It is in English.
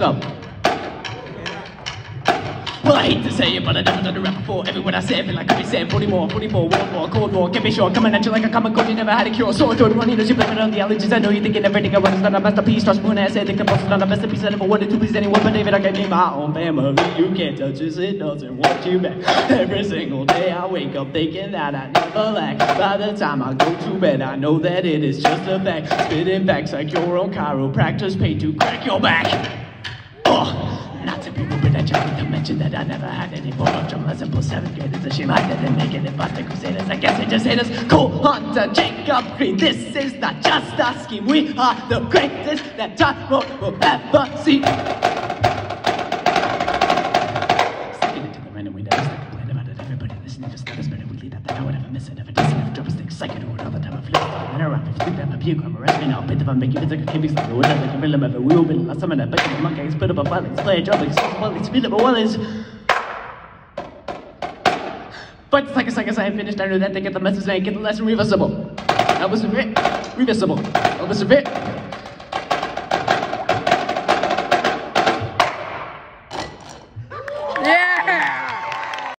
Well, I hate to say it, but I never done a rap before. Every word I say, feel like I be saying 40 more, 44, one more, cold war. Get me sure, coming at you like a common cold, you never had a cure. So I it running, you blame it on the allergies. I know you're thinking everything I want is not a masterpiece. Trust me when I say the compost is not a masterpiece. I never wanted to please anyone, but David, I can name my own family. You can't touch this, it doesn't want you back. Every single day I wake up thinking that I never lack. By the time I go to bed, I know that it is just a fact. Spitting facts like your own chiropractor's paid to crack your back. That I never had any of drum lesson plus seventh graders. It's a shame I didn't make it if I the crusaders. I guess they just hate us. Cole Hunter, Jacob Greene. This is not just scheme. We are the greatest that time will ever see. Up, I would ever miss it. Never just never drop a stick. Second or another time I flip. And around, if you think that my puke, I'm arrest me now. Bit of a make you physical, be like whatever. Can film ever. We will be last time in that back of the monkey. Spit up a violence, play a job, up a violence. But the second seconds I finished, I knew that they get the message I get the lesson reversible. That was re- reversible. That was re-